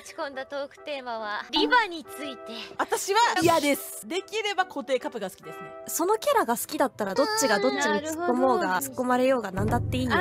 持ち込んだトークテーマはリバについて。私は嫌です。できれば固定カップが好きですね。そのキャラが好きだったらどっちがどっちに突っ込もうが突っ込まれようが何だっていいよ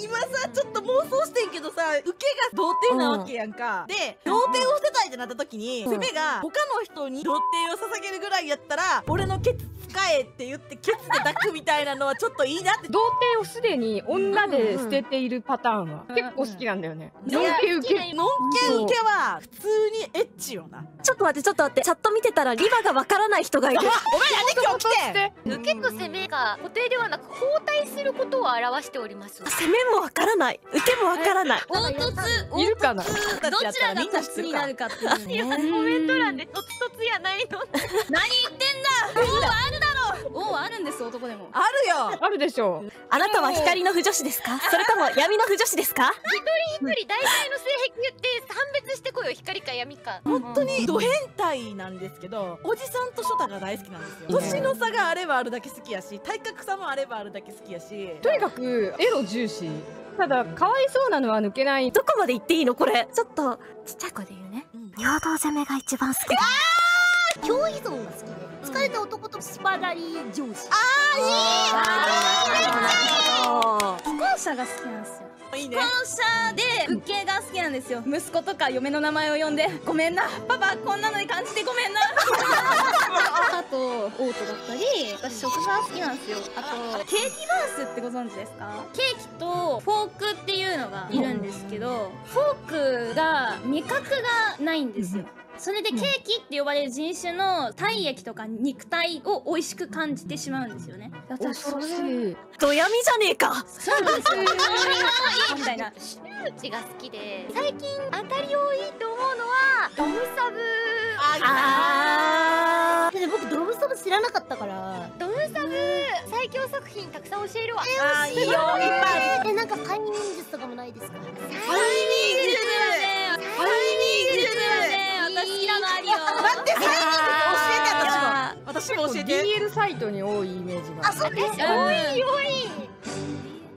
今さちょっと妄想してんけどさ受けが童貞なわけやんか、で童貞を捨てたいってなった時に、うん。攻めが他の人に童貞を捧げるぐらいやったら俺のケツ使えって言ってケツで抱くみたいなのはちょっといいなって。童貞をすでに女で捨てているパターンは結構好きなんだよね。のんけ受け。のんけ受けは普通にエッチよな。ちょっと待ってちょっと待って。チャット見てたらリバがわからない人がいる。お前なんで今日来てん受けと攻めが固定ではなく交代することを表しております。攻めもわからない。受けもわからない。凹凸いるかな？どちらが個室になるかっていうね。いやコメント欄でトツトツやないの 何るんでも。あるよ。あるでしょ。う。あなたは光の不女子ですか？それとも闇の不女子ですか？一人大体の性癖言って判別してこいよ。光か闇か。本当にド変態なんですけどおじさんとショタが大好きなんですよ。年の差があればあるだけ好きやし体格差もあればあるだけ好きやし。とにかくエロ重視。ただかわいそうなのは抜けない。どこまで言っていいのこれ？ちょっとちっちゃい声で言うね。うん。平等攻めが一番好き だ共依存が好きで疲れた男とスパダリ上司既婚者が好きなんですよいいね既婚者で受けが好きなんですよ。息子とか嫁の名前を呼んでごめんな。パパこんなのに感じてごめんな。あとオートだったり私食が好きなんですよ。あとケーキバースってご存知ですか？ケーキとフォークっていうのがいるんですけどフォークが味覚がないんですよそれでケーキって呼ばれる人種の体液とか肉体を美味しく感じてしまうんですよね。私それしい。ドヤミじゃねえか。そうですよ。みたいな。周知が好きで。最近当たり多いと思うのはドムサブ。あで僕ドブサブ知らなかったから。ドムサブ最強作品たくさん教えるわ。あーいいよ。い。っぱい。えなんか催眠私も教えて。BL サイトに多いイメージが。あそうです。多い多い